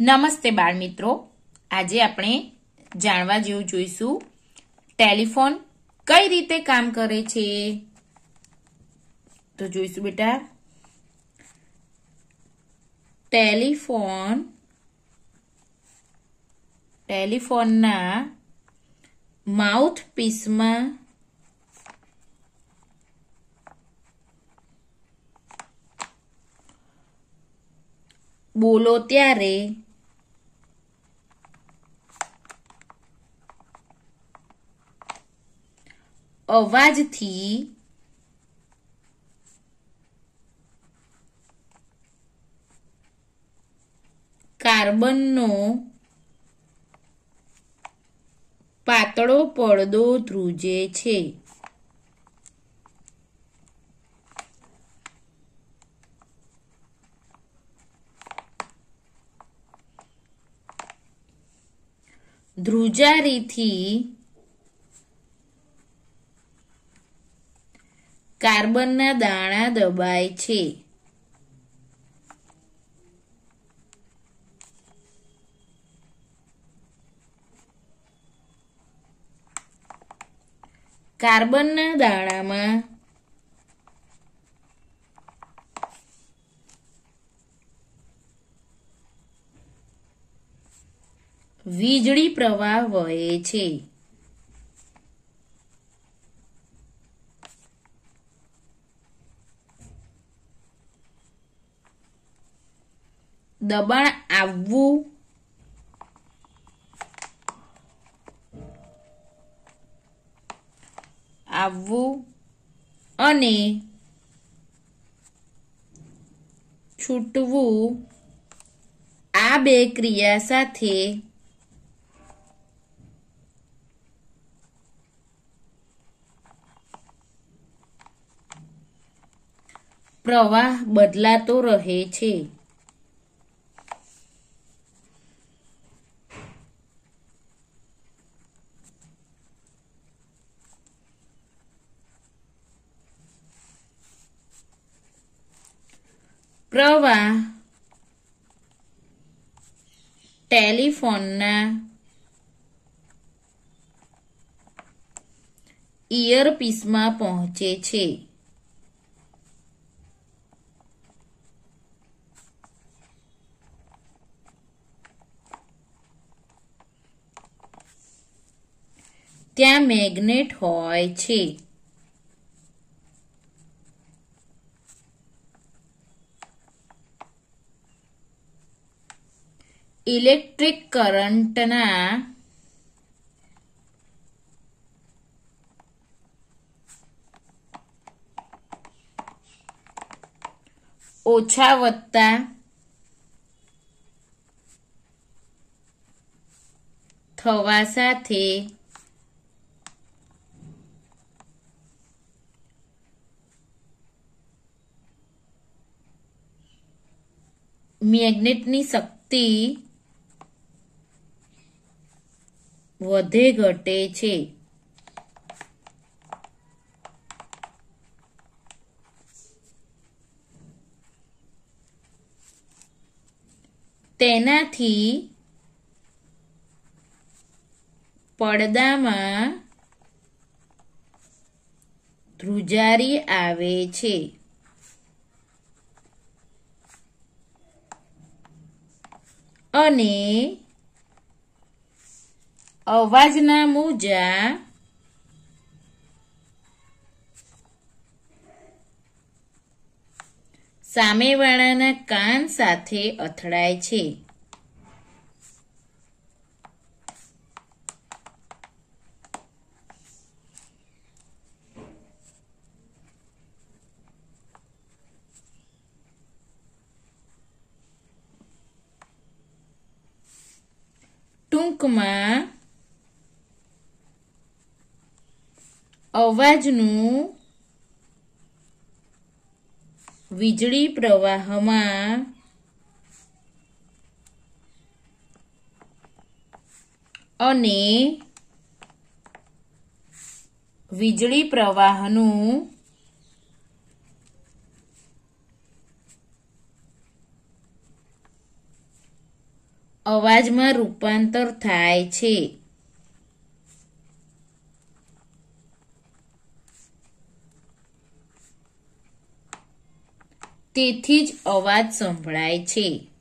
નમસ્તે બાળ મિત્રો આજે આપણે જાણવા જેવું જોઈશું, ટેલિફોન કઈ રીતે કામ કરે છે? તો જોઈશું બેટા. ટેલિફોન, ટેલિફોનના માઉથ પીસમાં બોલો ત્યારે. અવાજથી કાર્બનનો પાતળો પડદો ધ્રુજે છે. ધ્રુજારીથી કાર્બનના દાણા દબાય છે. કાર્બનના દાણામાં વીજળી પ્રવાહ વહે છે. દબાણ આવવું. આવવું અને છૂટવું. આ બે ક્રિયા સાથે પ્રવાહ બદલાતો રહે છે પ્રવાહ ટેલિફોનના ઇયરપીસમાં પહોંચે છે ત્યાં મેગ્નેટ હોય છે. ઇલેક્ટ્રિક કરંટના ઓછા વત્તા થવા સાથે મેગ્નેટની શક્તિ વધે ઘટે છે. તેનાથી પડદામાં ધ્રુજારી આવે છે. અને અવાજના મોજા સામેવાળાના કાન સાથે અથડાય છે. ટૂંકમાં અવાજનું વીજળી પ્રવાહમાં અને વીજળી પ્રવાહનું અવાજમાં રૂપાંતર થાય છે. તેથી જ અવાજ સંભળાય છે.